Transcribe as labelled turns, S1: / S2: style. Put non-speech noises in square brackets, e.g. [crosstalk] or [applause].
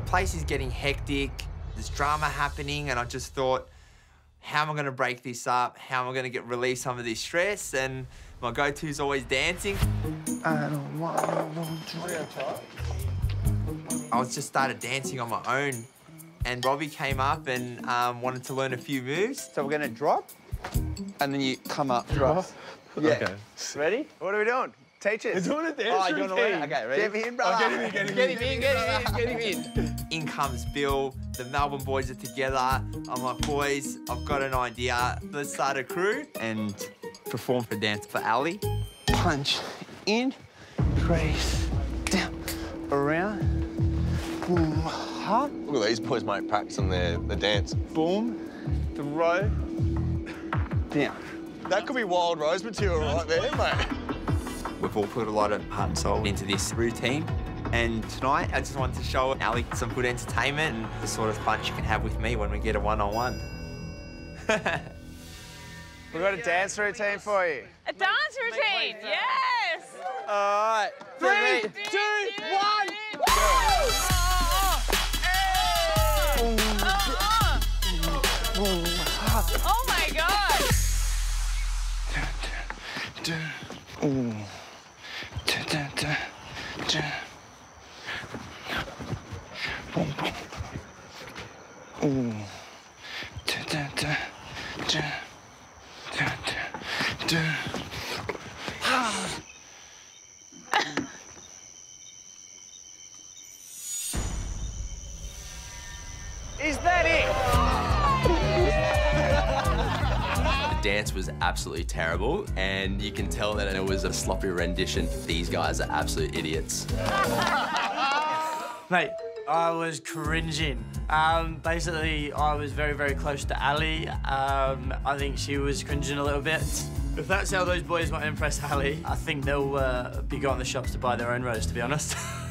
S1: The place is getting hectic. There's drama happening, and I just thought, how am I going to break this up? How am I going to get release some of this stress? And my go-to is always dancing. I don't want I was just started dancing on my own, and Robbie came up and um, wanted to learn a few moves.
S2: So we're going to drop, and then you come up Drop.
S3: Yeah. Okay.
S2: Ready?
S3: What are we doing? Teach us.
S2: Doing a dance
S1: Oh, you want to learn? Okay, ready?
S2: Get me in, brother.
S3: Oh, get him in, get him
S2: get him in, get him in, get him in. [laughs]
S1: In comes Bill. The Melbourne boys are together. I'm like, boys, I've got an idea. Let's start a crew and perform for dance for Ali.
S2: Punch in, crease, down, around, mm, boom, up,
S4: Look at these boys, mate, practicing their, the dance.
S2: boom, the throw, down.
S4: That could be wild rose material right there, mate.
S1: We've all put a lot of heart and soul into this routine. And tonight, I just wanted to show Ali some good entertainment and the sort of fun she can have with me when we get a one-on-one. [laughs]
S3: We've got a dance routine for you.
S5: A dance routine, yes!
S2: All right, three, two, one.
S5: Oh, oh,
S2: oh. oh my god! Ooh. Boom, boom. Ooh.
S3: Is that it?
S6: Dance was absolutely terrible, and you can tell that it was a sloppy rendition. These guys are absolute idiots. [laughs]
S7: Mate, I was cringing. Um, basically, I was very, very close to Ali. Um, I think she was cringing a little bit. If that's how those boys want to impress Ali, I think they'll uh, be going to the shops to buy their own rose, to be honest. [laughs]